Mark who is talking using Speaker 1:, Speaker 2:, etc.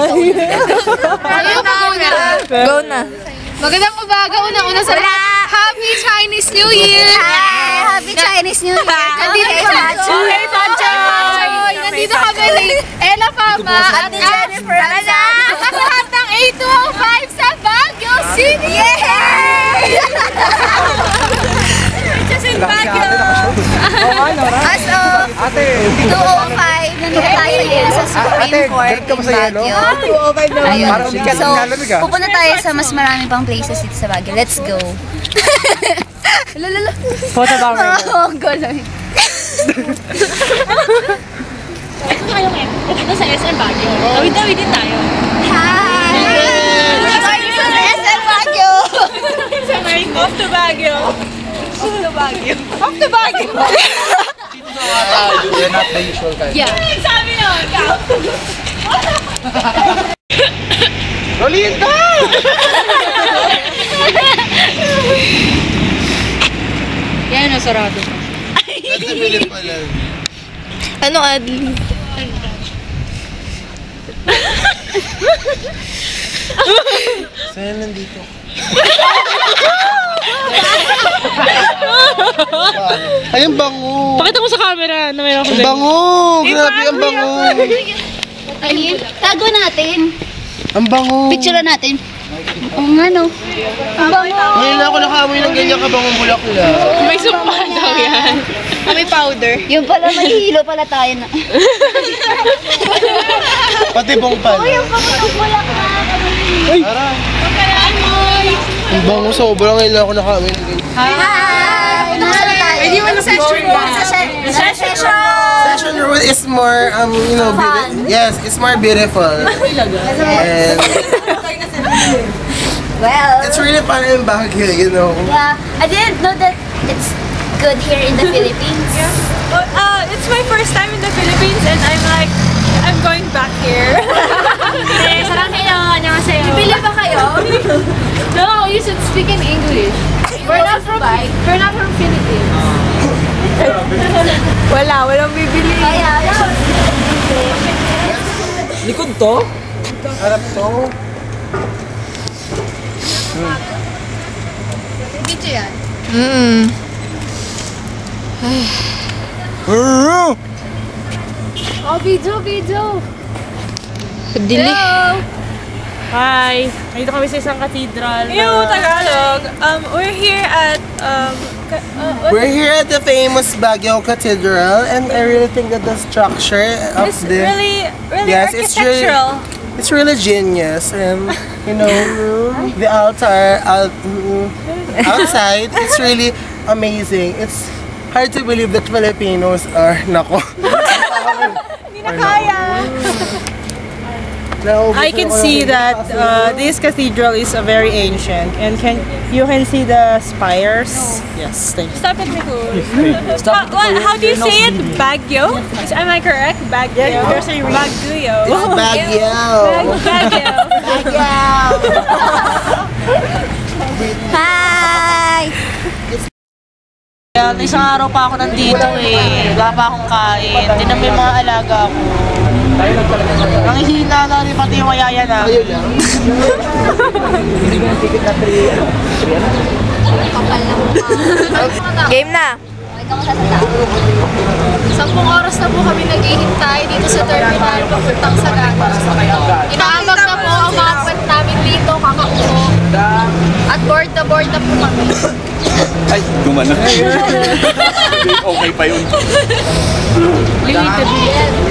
Speaker 1: Ayaw pa go na.
Speaker 2: Go na.
Speaker 1: Magandang umaga. Una-una sa lahat. Happy Chinese New Year!
Speaker 3: Hi! Happy Chinese New Year!
Speaker 1: Nandito
Speaker 3: Okay,
Speaker 1: kami. Hey, Sacho! Nandito kami ni Ella Fama at
Speaker 3: Jennifer Anza.
Speaker 1: At lahat ng 8205 sa Baguio City! Just in Baguio!
Speaker 3: As of 2.05, nandito tayo ngayon sa Supreme Court in Baguio. Ayun.
Speaker 4: Parang hindi ka
Speaker 3: So,
Speaker 4: naglalamig ah.
Speaker 3: pupunta tayo sa mas marami pang places dito sa Baguio. Let's go! Lalala.
Speaker 2: Photo bomber.
Speaker 3: Oo, gulo.
Speaker 2: Ito sa SM Baguio. Tawid-tawidin tayo.
Speaker 3: Hi! Tayo sa SM Baguio!
Speaker 2: Off to Baguio. Off to Baguio. Off to Baguio.
Speaker 4: You're not the usual kind.
Speaker 1: Yeah.
Speaker 2: Ikaw.
Speaker 4: Rolinda!
Speaker 1: Yan, nasarado.
Speaker 4: Nagtabilin pala.
Speaker 2: Ano, Adli?
Speaker 4: Saan nandito? Ay, ang bango!
Speaker 2: Pakita mo sa camera na mayroon
Speaker 4: Ang bango! Grabe, ang bango!
Speaker 3: Ayun, tago natin.
Speaker 4: Ang bango!
Speaker 3: Picture natin. Oo nga no. Ang bango.
Speaker 4: Ngayon na ako nakaamoy ng ganyan kabangong bulaklak.
Speaker 2: May sumpa daw yan. May powder.
Speaker 3: Yung pala, mahihilo pala tayo na.
Speaker 4: Pati bong pala.
Speaker 3: Yung pangutong bulaklak.
Speaker 4: Tara! Ang bango sobra. Ngayon ako nakaamoy ng ganyan.
Speaker 3: Hi! Nasa na tayo? Pwede mo na session Sa se- session!
Speaker 4: Session room is more, um, you know, beautiful. Yes, it's more beautiful. And
Speaker 3: Well,
Speaker 4: it's really fun in Baguio, you know.
Speaker 3: yeah. I didn't know that it's good here in the Philippines.
Speaker 2: Uh, it's my first time in the Philippines and I'm like, I'm going back here.
Speaker 5: to?
Speaker 4: Harap to.
Speaker 1: Video yan.
Speaker 2: Mm.
Speaker 1: Oh, video, video.
Speaker 2: Dili.
Speaker 1: Hello.
Speaker 2: Hi! Nandito kami sa isang cathedral. Ew, Tagalog! Um, we're here at, um, uh,
Speaker 4: We're here at the famous Baguio Cathedral, and I really think that the structure of
Speaker 2: it's
Speaker 4: the
Speaker 2: really, really
Speaker 4: Yes, it's really- it's really genius, and you know the altar out, outside. It's really amazing. It's hard to believe that Filipinos are nako.
Speaker 2: Hindi na kaya.
Speaker 4: Nauubos
Speaker 6: I can see that uh, this cathedral is a very ancient and can you can see the spires. Yes, thank you.
Speaker 2: Stop it, Nicole.
Speaker 5: Stop
Speaker 2: How, what, how do you say it? Baguio? Am I correct? Baguio?
Speaker 6: Yeah, you're saying
Speaker 2: Baguio.
Speaker 4: It's Baguio.
Speaker 2: Baguio.
Speaker 3: Hi!
Speaker 6: Yan, isang araw pa ako nandito eh. Wala pa akong kain. Tinan mo yung mga alaga ko. Nangihina na rin pati yung mayaya na.
Speaker 4: Ayun lang.
Speaker 2: Game na!
Speaker 1: Sampung oras na po kami naghihintay dito sa terminal papuntang Sagada. Inaamag na po ang mga kwent namin dito, kakaupo. At board na board na po kami.
Speaker 5: Ay, gumana. okay pa yun.
Speaker 1: Limited.